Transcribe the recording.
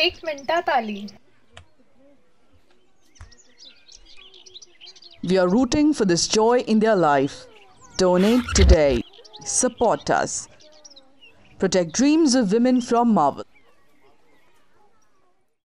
एक मिनिटात आली We are rooting for this joy in their life. Donate today. Support us. Protect dreams of women from Maval.